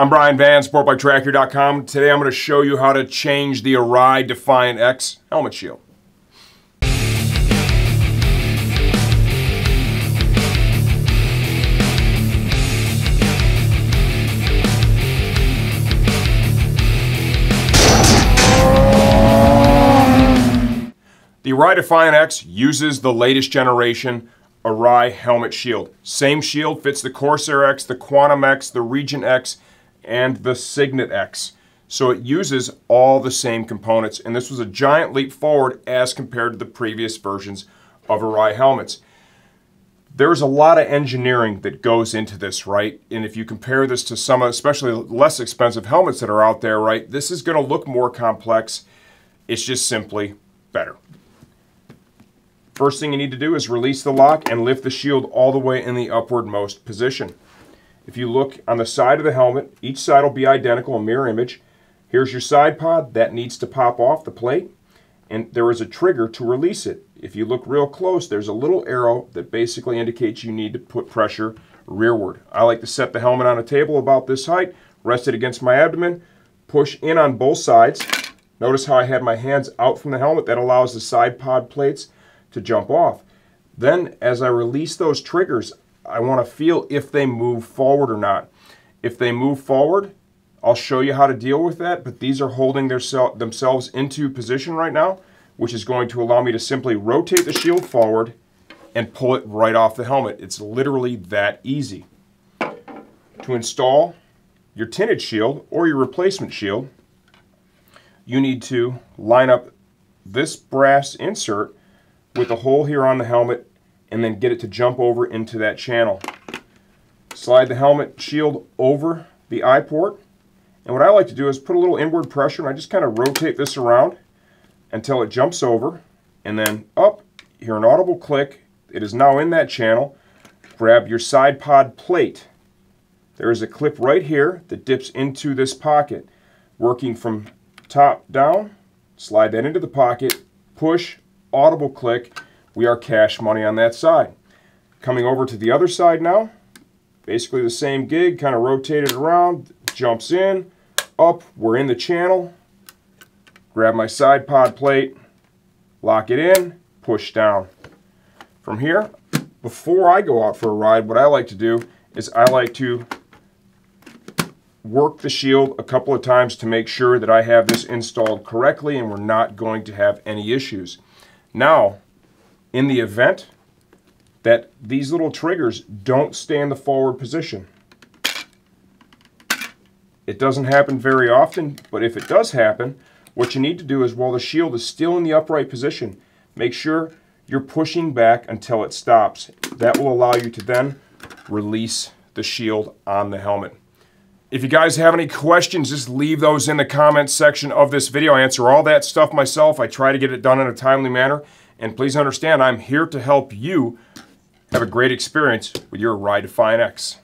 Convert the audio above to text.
I'm Brian Van, SportbikeTrackGear.com. Today I'm going to show you how to change the Arai Defiant X helmet shield. The Arai Defiant X uses the latest generation Arai helmet shield. Same shield fits the Corsair X, the Quantum X, the Regent X, and the Signet X. So it uses all the same components, and this was a giant leap forward as compared to the previous versions of Arai helmets. There's a lot of engineering that goes into this, right? And if you compare this to some, especially less expensive helmets that are out there, right, this is going to look more complex. It's just simply better. First thing you need to do is release the lock and lift the shield all the way in the upwardmost position. If you look on the side of the helmet, each side will be identical, a mirror image. Here's your side pod. That needs to pop off the plate. And there is a trigger to release it. If you look real close, there's a little arrow that basically indicates you need to put pressure rearward. I like to set the helmet on a table about this height, rest it against my abdomen, push in on both sides. Notice how I have my hands out from the helmet. That allows the side pod plates to jump off. Then as I release those triggers, I want to feel if they move forward or not. If they move forward, I'll show you how to deal with that, but these are holding their themselves into position right now, which is going to allow me to simply rotate the shield forward and pull it right off the helmet. It's literally that easy. To install your tinted shield or your replacement shield, you need to line up this brass insert with a hole here on the helmet and then get it to jump over into that channel. Slide the helmet shield over the eye port. And what I like to do is put a little inward pressure and I just kind of rotate this around until it jumps over and then up, hear an audible click. It is now in that channel. Grab your side pod plate. There is a clip right here that dips into this pocket. Working from top down, slide that into the pocket, push, audible click, we are cash money on that side. Coming over to the other side now, basically the same gig, kind of rotated around, jumps in, up, we're in the channel, grab my side pod plate, lock it in, push down. From here, before I go out for a ride, what I like to do is I like to work the shield a couple of times to make sure that I have this installed correctly and we're not going to have any issues. Now, in the event that these little triggers don't stay in the forward position, it doesn't happen very often, but if it does happen, what you need to do is while the shield is still in the upright position, make sure you're pushing back until it stops. That will allow you to then release the shield on the helmet. If you guys have any questions, just leave those in the comments section of this video. I answer all that stuff myself. I try to get it done in a timely manner. And please understand, I'm here to help you have a great experience with your Arai Defiant X.